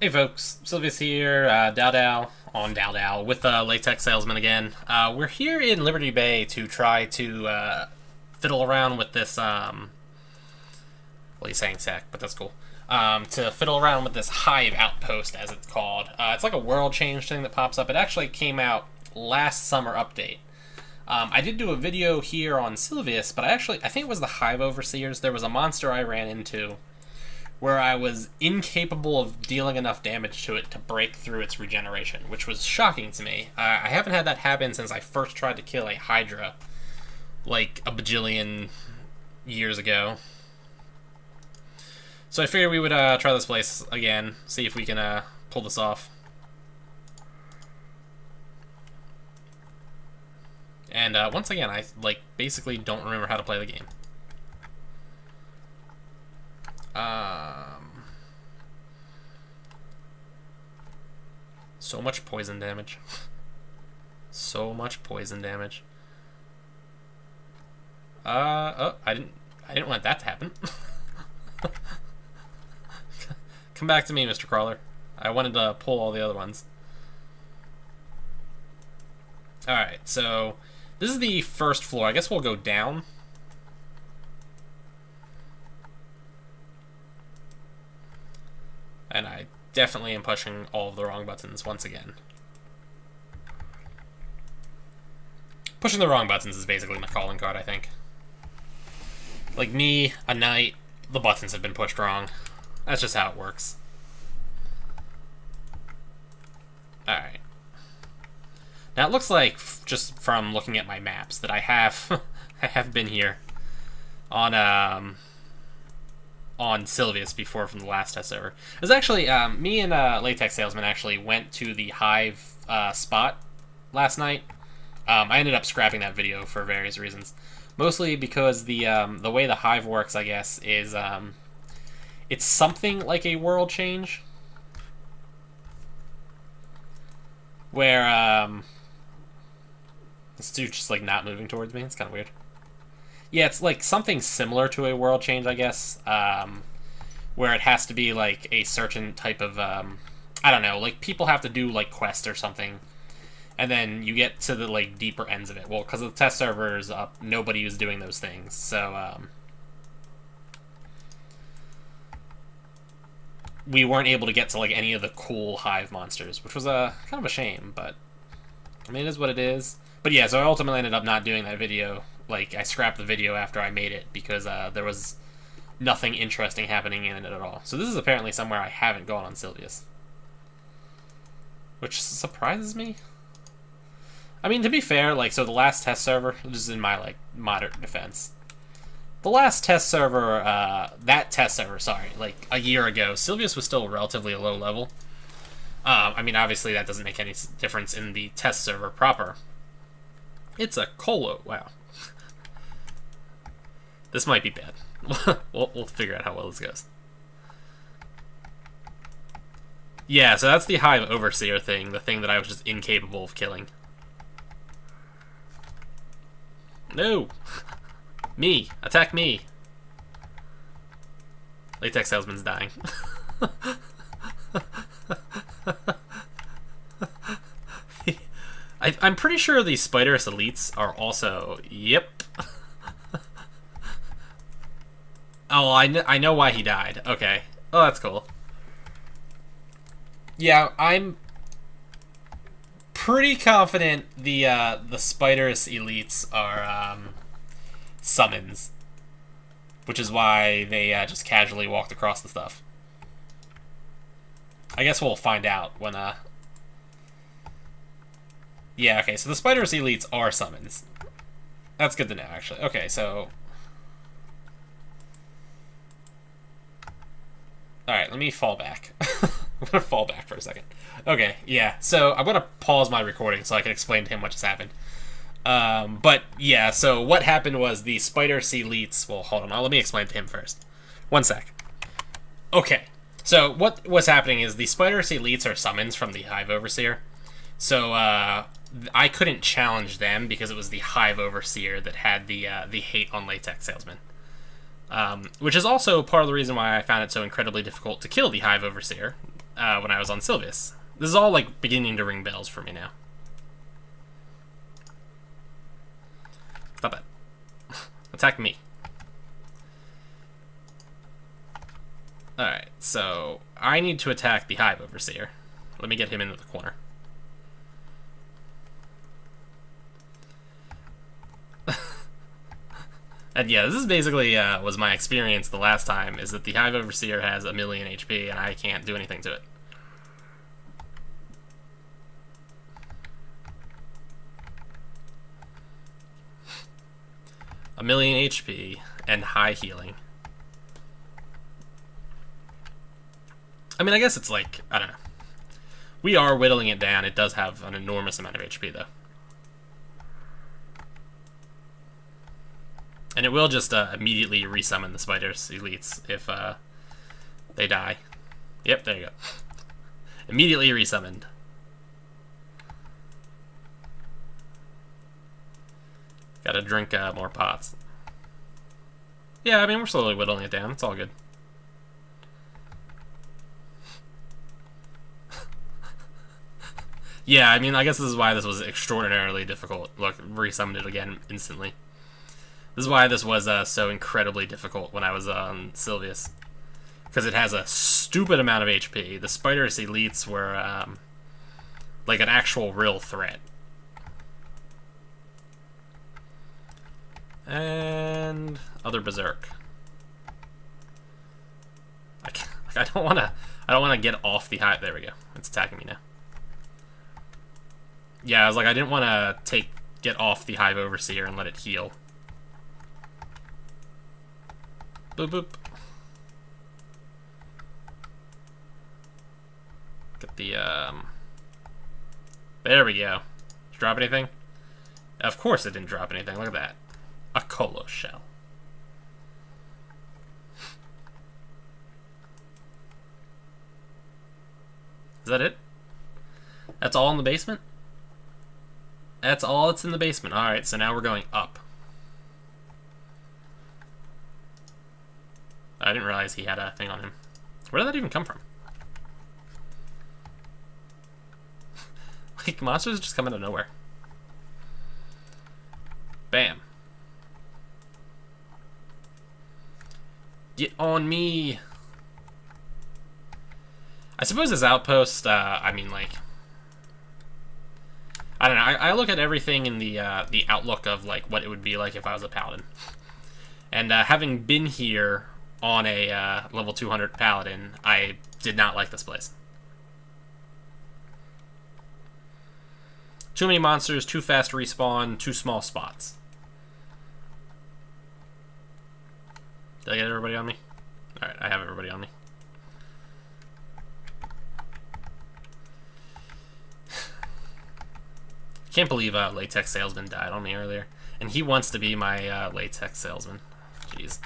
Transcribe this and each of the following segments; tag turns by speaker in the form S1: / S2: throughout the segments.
S1: Hey folks, Silveus here, uh, Dow Dow on Dow Dow with uh, Latex Salesman again. Uh, we're here in Liberty Bay to try to uh, fiddle around with this, um, well he's saying sec, but that's cool. Um, to fiddle around with this Hive Outpost, as it's called. Uh, it's like a world change thing that pops up. It actually came out last summer update. Um, I did do a video here on Silveus, but I actually, I think it was the Hive Overseers. There was a monster I ran into where I was incapable of dealing enough damage to it to break through its regeneration, which was shocking to me. Uh, I haven't had that happen since I first tried to kill a Hydra, like a bajillion years ago. So I figured we would uh, try this place again, see if we can uh, pull this off. And uh, once again, I like basically don't remember how to play the game. So much poison damage. so much poison damage. Uh oh, I didn't I didn't want that to happen. Come back to me, Mr. Crawler. I wanted to pull all the other ones. Alright, so this is the first floor. I guess we'll go down. And I definitely am pushing all of the wrong buttons once again. Pushing the wrong buttons is basically my calling card, I think. Like me, a knight, the buttons have been pushed wrong. That's just how it works. Alright. Now it looks like, just from looking at my maps, that I have I have been here on um, on Silveus before from the last test server. It was actually um, me and uh, Latex Salesman actually went to the Hive uh, spot last night. Um, I ended up scrapping that video for various reasons, mostly because the um, the way the Hive works, I guess, is um, it's something like a world change, where um, this dude's just like not moving towards me. It's kind of weird. Yeah, it's like something similar to a world change, I guess, um, where it has to be like a certain type of, um, I don't know, like people have to do like quests or something, and then you get to the like deeper ends of it. Well, because the test server is up, nobody was doing those things, so um, we weren't able to get to like any of the cool hive monsters, which was a uh, kind of a shame, but I mean, it is what it is. But yeah, so I ultimately ended up not doing that video like I scrapped the video after I made it because uh, there was nothing interesting happening in it at all. So this is apparently somewhere I haven't gone on Silveus. Which surprises me. I mean, to be fair, like, so the last test server, this is in my, like, moderate defense. The last test server, uh, that test server, sorry, like, a year ago, Silveus was still relatively a low level. Um, I mean, obviously that doesn't make any difference in the test server proper. It's a Kollos, wow. This might be bad. we'll, we'll figure out how well this goes. Yeah, so that's the Hive Overseer thing, the thing that I was just incapable of killing. No! me! Attack me! Latex Salesman's dying. I, am pretty sure the Spidris Elites are also... Yep. Oh, I, kn I know why he died. Okay. Oh, that's cool. Yeah, I'm pretty confident the uh, the Spidris elites are um, summons, which is why they uh, just casually walked across the stuff. I guess we'll find out when. Uh... Yeah, okay, so the Spidris elites are summons. That's good to know, actually. Okay, so Alright, let me fall back. I'm gonna fall back for a second. Okay, yeah, so I'm gonna pause my recording so I can explain to him what just happened. Um, but yeah, so what happened was the Spidris Elites. Well, hold on, let me explain to him first. One sec. Okay, so what was happening is the Spidris Elites are summons from the Hive Overseer. So uh, I couldn't challenge them because it was the Hive Overseer that had the uh, the hate on Latex Salesman. Um, which is also part of the reason why I found it so incredibly difficult to kill the Hive Overseer. uh, when I was on Silveus. This is all like beginning to ring bells for me now. Stop it. Attack me. Alright, so I need to attack the Hive Overseer. Let me get him into the corner. And yeah, this is basically uh, was my experience the last time, is that the Hive Overseer has a million HP and I can't do anything to it. a million HP and high healing. I mean, I guess it's like, I don't know. We are whittling it down. It does have an enormous amount of HP, though. And it will just uh, immediately resummon the Spidris elites if uh, they die. Yep, there you go. immediately resummoned. Gotta drink uh, more pots. Yeah, I mean, we're slowly whittling it down. It's all good. yeah, I mean, I guess this is why this was extraordinarily difficult. Look, resummoned it again instantly. This is why this was uh, so incredibly difficult when I was on Silveus. Because it has a stupid amount of HP. The Spidris elites were um, like an actual real threat. And other berserk. I, I don't want to. I don't want to get off the high. There we go. It's attacking me now. Yeah, I was like, I didn't want to take get off the hive overseer and let it heal. Boop boop. Get the um. There we go. Drop anything? Of course it didn't drop anything. Look at that a Kollos shell. Is that it? That's all in the basement? That's all that's in the basement. Alright, so now we're going up. I didn't realize he had a thing on him. Where did that even come from? like, monsters just come out of nowhere. Bam. Get on me! I suppose this outpost, uh, I mean, like... I don't know, I, I look at everything in the, uh, the outlook of, like, what it would be like if I was a paladin. And, uh, having been here on a, uh, level 200 paladin, I did not like this place. Too many monsters, too fast respawn, too small spots. Did I get everybody on me? Alright, I have everybody on me. Can't believe uh, Latex Salesman died on me earlier. And he wants to be my uh, Latex Salesman. Jeez.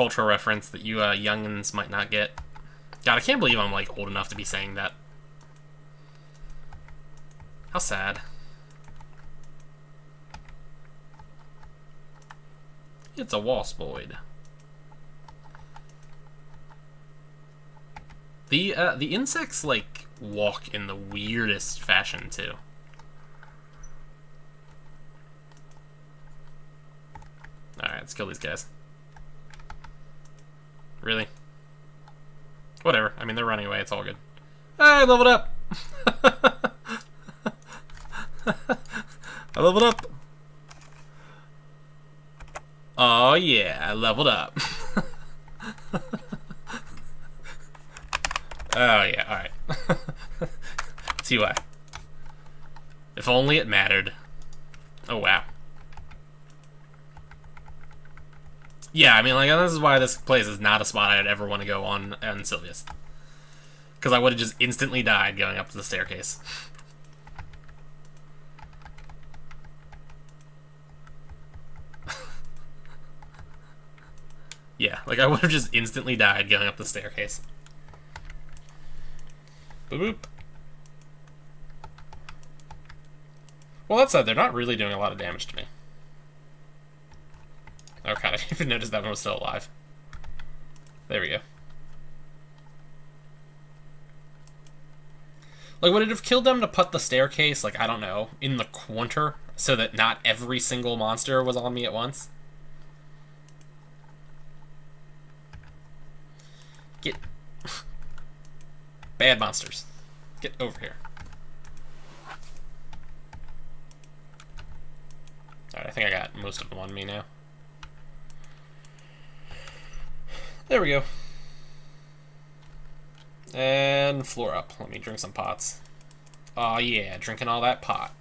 S1: Cultural reference that you uh, youngins might not get. God, I can't believe I'm like old enough to be saying that. How sad. It's a waspoid. The uh, the insects like walk in the weirdest fashion too. Alright, let's kill these guys. Really? Whatever. I mean, they're running away. It's all good. I leveled up! I leveled up! Oh yeah, I leveled up. oh yeah, alright. see why. If only it mattered. Oh wow. Yeah, I mean, like, this is why this place is not a spot I'd ever want to go on on Silveus. Because I would have just instantly died going up the staircase. Yeah, like I would have just instantly died going up the staircase. Boop boop. Well, that said, they're not really doing a lot of damage to me. Oh god, I didn't even notice that one was still alive. There we go. Like, would it have killed them to put the staircase, like, I don't know, in the corner so that not every single monster was on me at once? Get... Bad monsters. Get over here. Alright, I think I got most of them on me now. There we go. And floor up. Let me drink some pots. Oh yeah, drinking all that pot.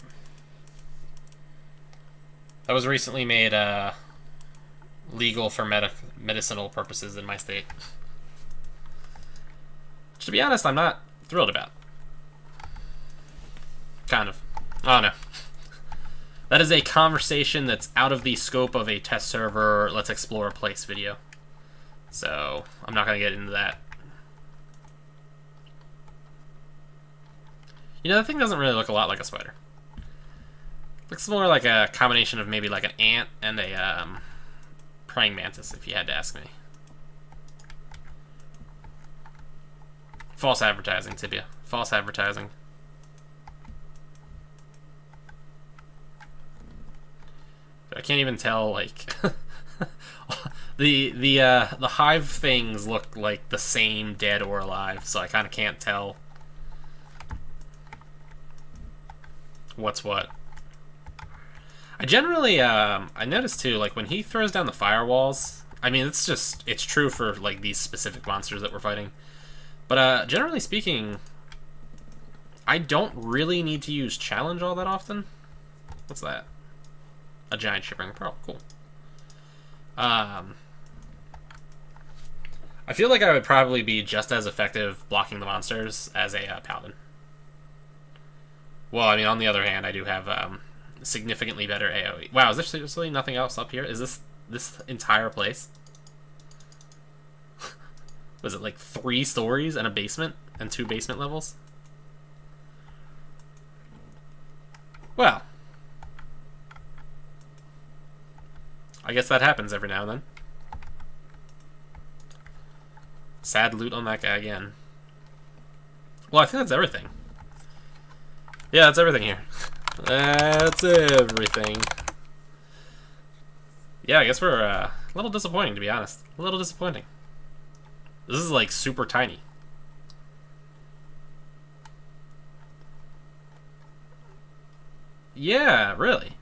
S1: That was recently made uh, legal for medic medicinal purposes in my state. Which, to be honest, I'm not thrilled about. Kind of. Oh no. That is a conversation that's out of the scope of a test server, let's explore a place video. So, I'm not going to get into that. You know, that thing doesn't really look a lot like a spider. Looks more like a combination of maybe like an ant and a um, praying mantis, if you had to ask me. False advertising, Tibia. False advertising. I can't even tell, like... the the uh, the hive things look like the same dead or alive, so I kind of can't tell what's what. I generally, um, I noticed too, like when he throws down the firewalls. I mean, it's just it's true for like these specific monsters that we're fighting, but uh, generally speaking, I don't really need to use challenge all that often. What's that? A giant shipwreck pearl. Cool. Um, I feel like I would probably be just as effective blocking the monsters as a uh, paladin. Well, I mean, on the other hand, I do have um, significantly better AoE. Wow, is there seriously nothing else up here? Is this this entire place? Was it like three stories and a basement and two basement levels? Well, I guess that happens every now and then. Sad loot on that guy again. Well, I think that's everything. Yeah, that's everything here. That's everything. Yeah, I guess we're uh, a little disappointing, to be honest. A little disappointing. This is, like, super tiny. Yeah, really.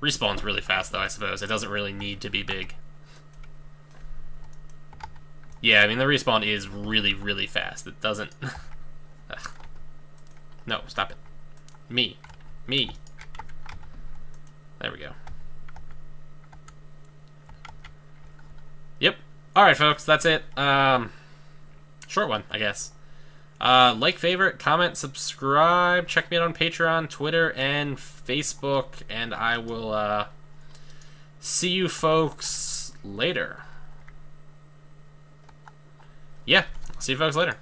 S1: Respawn's really fast, though, I suppose. It doesn't really need to be big. Yeah, I mean, the respawn is really, really fast. It doesn't... no, stop it. Me. Me. There we go. Yep. Alright, folks, that's it. Um, short one, I guess. Uh, like, favorite, comment, subscribe. Check me out on Patreon, Twitter, and Facebook. And I will uh, see you folks later. Yeah, see you folks later.